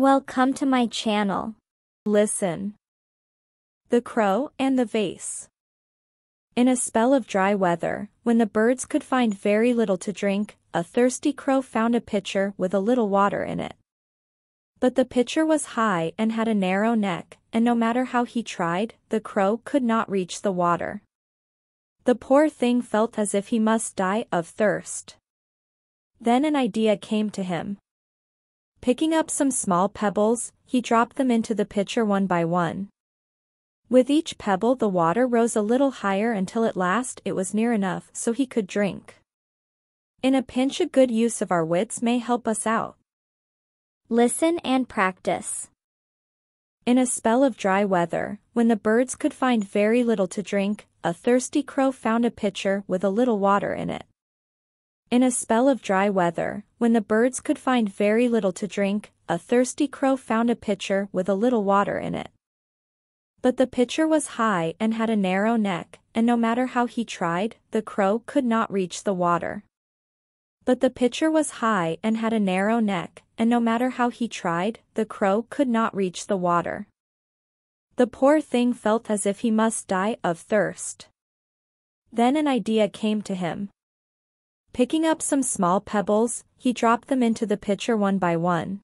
Welcome to my channel. Listen. The Crow and the Vase In a spell of dry weather, when the birds could find very little to drink, a thirsty crow found a pitcher with a little water in it. But the pitcher was high and had a narrow neck, and no matter how he tried, the crow could not reach the water. The poor thing felt as if he must die of thirst. Then an idea came to him. Picking up some small pebbles, he dropped them into the pitcher one by one. With each pebble the water rose a little higher until at last it was near enough so he could drink. In a pinch a good use of our wits may help us out. Listen and practice. In a spell of dry weather, when the birds could find very little to drink, a thirsty crow found a pitcher with a little water in it. In a spell of dry weather, when the birds could find very little to drink, a thirsty crow found a pitcher with a little water in it. But the pitcher was high and had a narrow neck, and no matter how he tried, the crow could not reach the water. But the pitcher was high and had a narrow neck, and no matter how he tried, the crow could not reach the water. The poor thing felt as if he must die of thirst. Then an idea came to him. Picking up some small pebbles, he dropped them into the pitcher one by one.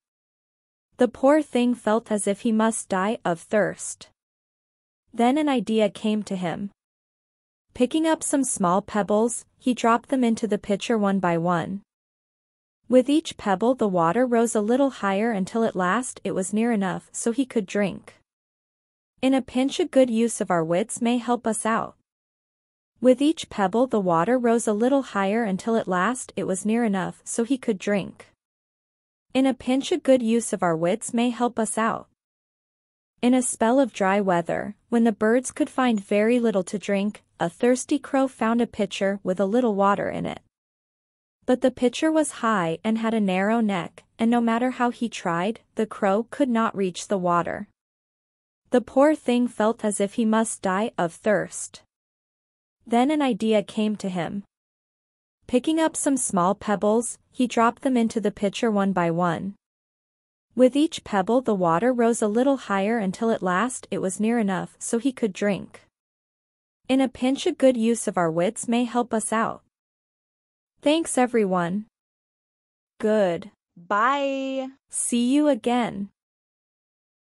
The poor thing felt as if he must die of thirst. Then an idea came to him. Picking up some small pebbles, he dropped them into the pitcher one by one. With each pebble the water rose a little higher until at last it was near enough so he could drink. In a pinch a good use of our wits may help us out. With each pebble the water rose a little higher until at last it was near enough so he could drink. In a pinch a good use of our wits may help us out. In a spell of dry weather, when the birds could find very little to drink, a thirsty crow found a pitcher with a little water in it. But the pitcher was high and had a narrow neck, and no matter how he tried, the crow could not reach the water. The poor thing felt as if he must die of thirst. Then an idea came to him. Picking up some small pebbles, he dropped them into the pitcher one by one. With each pebble the water rose a little higher until at last it was near enough so he could drink. In a pinch a good use of our wits may help us out. Thanks everyone. Good. Bye. See you again.